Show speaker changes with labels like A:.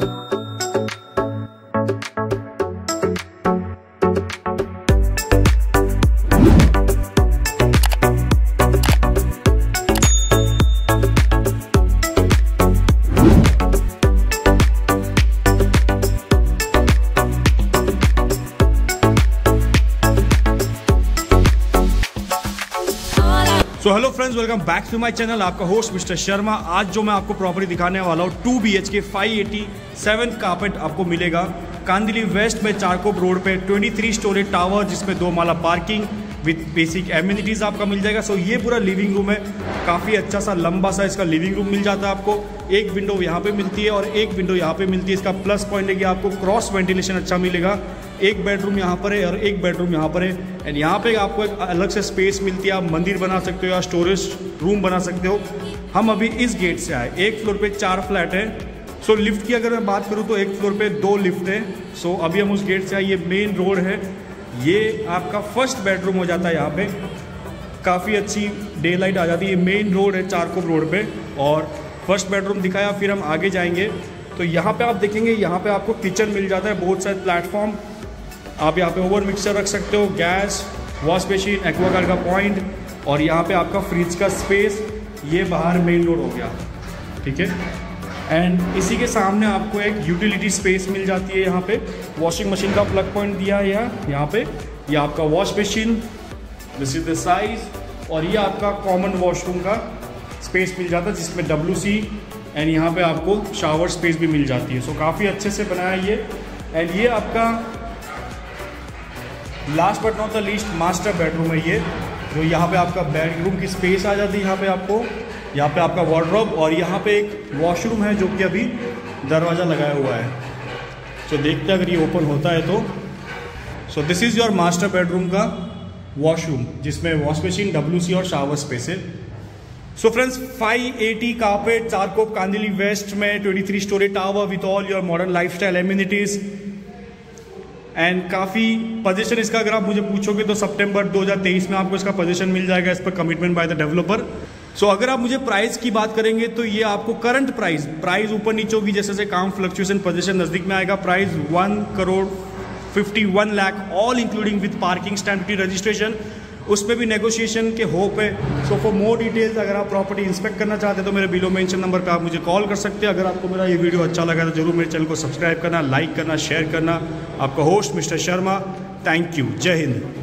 A: Thank you. So hello friends welcome back to my channel आपका host mister Sharma आज जो मैं आपको प्रॉपर्टी दिखाने वाला हूँ two B H K five eighty seven carpet आपको मिलेगा। कांदिली वेस्ट में चारकोप रोड पे 23 स्टोरी टावर जिसमें दो माला पार्किंग विथ बेसिक एम्यूनिटीज़ आपका मिल जाएगा। सो ये पूरा लिविंग रूम है। काफ़ी अच्छा सा लंबा सा इसका लिविंग रूम मिल जाता है आपको। एक विंडो यहाँ पे मिलती है और एक विंडो यहाँ पे मिलती है। इसका प्लस पॉइंट है कि आपको क्रॉस वेंटिलेशन अच्छा मिलेगा। एक बेडरूम यहाँ पर है और एक बेडरूम यहाँ पर है। एंड यहाँ पे आपको एक अलग से स्पेस मिलती है। आप मंदिर बना सकते हो या स्टोरेज रूम बना सकते हो। हम अभी इस गेट से आए। एक फ्लोर पे चार फ्लैट है। सो लिफ्ट की अगर मैं बात करूँ तो एक फ्लोर पे दो लिफ्ट है। सो अभी हम उस गेट से आए। ये मेन रोड है। ये आपका फ़र्स्ट बेडरूम हो जाता है यहाँ पे। काफ़ी अच्छी डे लाइट आ जाती है। ये मेन रोड है चारकोप रोड पे और फ़र्स्ट बेडरूम दिखाया, फिर हम आगे जाएँगे। तो यहाँ पे आप देखेंगे, यहाँ पे आपको किचन मिल जाता है, बहुत सारे प्लेटफॉर्म आप यहाँ पे ओवर मिक्सर रख सकते हो गैस वॉश मशीन एक्वागार्ड का पॉइंट और यहाँ पे आपका फ्रिज का स्पेस ये बाहर मेन रोड हो गया। ठीक है? एंड इसी के सामने आपको एक यूटिलिटी स्पेस मिल जाती है यहाँ पे। वॉशिंग मशीन का प्लग पॉइंट दिया है यहाँ यहाँ पे। ये यह आपका wash machine this is the size और ये आपका कॉमन वॉशरूम का स्पेस मिल जाता है जिसमें डब्ल्यू सी एंड यहाँ पे आपको शावर स्पेस भी मिल जाती है। सो so, काफ़ी अच्छे से बनाया ये। एंड ये आपका last but not the least master bedroom है ये जो यहाँ पे आपका बेडरूम की स्पेस आ जाती है यहाँ पे आपको। यहाँ पे आपका वार्ड्रॉप और यहाँ पे एक वॉशरूम है जो कि अभी दरवाज़ा लगाया हुआ है। तो देखते हैं, अगर ये ओपन होता है तो। So this is your master bedroom का वॉशरूम जिसमें वॉश मशीन डब्ल्यूसी और शावर स्पेस है। So friends 580 carpet Charkop Kandivali west में 23 story tower with all your modern lifestyle amenities and काफ़ी पोजीशन इसका, अगर आप मुझे पूछोगे तो सितंबर 2023 में आपको इसका पोजीशन मिल जाएगा, इस पर commitment by the developer so अगर आप मुझे प्राइस की बात करेंगे तो ये आपको करंट प्राइस प्राइस ऊपर नीचे होगी जैसे जैसे काम फ्लक्चुएशन पोजिशन नज़दीक में आएगा price one crore fifty one lakh all including with parking stand registration उसमें भी नेगोशिएशन के होप है। सो फॉर मोर डिटेल्स अगर आप प्रॉपर्टी इंस्पेक्ट करना चाहते हैं तो मेरे बिलो मेंशन नंबर पे आप मुझे कॉल कर सकते हैं। अगर आपको मेरा ये वीडियो अच्छा लगा तो ज़रूर मेरे चैनल को सब्सक्राइब करना लाइक करना शेयर करना। आपका host mister Sharma thank you जय हिंद।